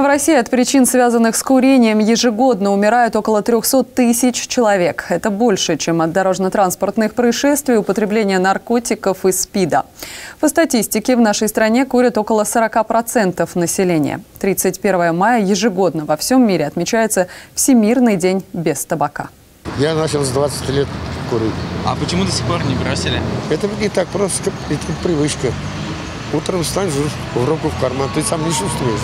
В России от причин, связанных с курением, ежегодно умирает около 300 тысяч человек. Это больше, чем от дорожно-транспортных происшествий, употребления наркотиков и СПИДа. По статистике, в нашей стране курят около 40% населения. 31 мая ежегодно во всем мире отмечается Всемирный день без табака. Я начал с 20 лет курить. А почему до сих пор не бросили? Это не так просто, это привычка. Утром встанешь, в руку в карман, ты сам не чувствуешь.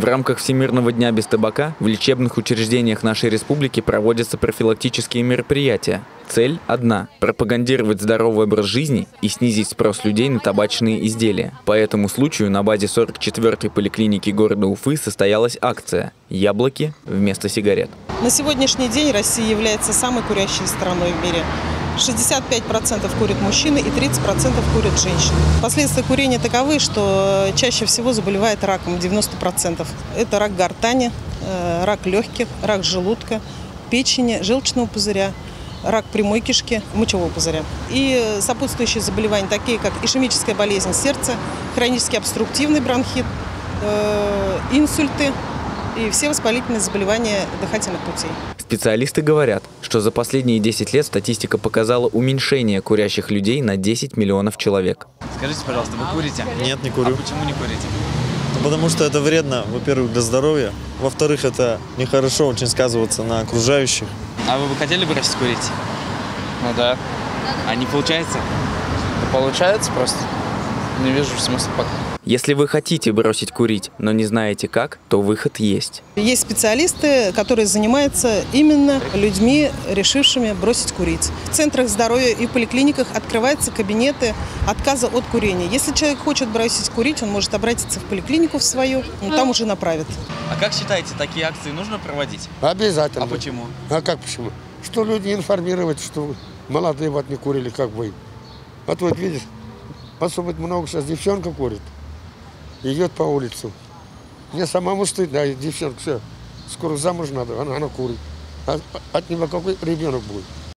В рамках Всемирного дня без табака в лечебных учреждениях нашей республики проводятся профилактические мероприятия. Цель одна – пропагандировать здоровый образ жизни и снизить спрос людей на табачные изделия. По этому случаю на базе 44-й поликлиники города Уфы состоялась акция «Яблоки вместо сигарет». На сегодняшний день Россия является самой курящей страной в мире. 65% курят мужчины и 30% курят женщины. Последствия курения таковы, что чаще всего заболевает раком 90%. Это рак гортани, э, рак легких, рак желудка, печени, желчного пузыря, рак прямой кишки, мочевого пузыря. И сопутствующие заболевания, такие как ишемическая болезнь сердца, хронический обструктивный бронхит, э, инсульты, и все воспалительные заболевания дыхательных путей. Специалисты говорят, что за последние 10 лет статистика показала уменьшение курящих людей на 10 миллионов человек. Скажите, пожалуйста, вы курите? Нет, не курю. А почему не курите? Потому что это вредно, во-первых, для здоровья. Во-вторых, это нехорошо очень сказываться на окружающих. А вы бы хотели бросить курить? Ну да. А не получается? Да получается просто. Не вижу смысла пока. Если вы хотите бросить курить, но не знаете как, то выход есть. Есть специалисты, которые занимаются именно людьми, решившими бросить курить. В центрах здоровья и поликлиниках открываются кабинеты отказа от курения. Если человек хочет бросить курить, он может обратиться в поликлинику в свою, ну, там уже направят. А как считаете, такие акции нужно проводить? Обязательно. А почему? А как почему? Что люди информировать, что молодые вот не курили, как вы. Вот вот видишь, особо много сейчас девчонка курит идет по улице. Мне самому стыдно, а девчонка все, скоро замуж надо, она, она курит. А от него какой ребенок будет?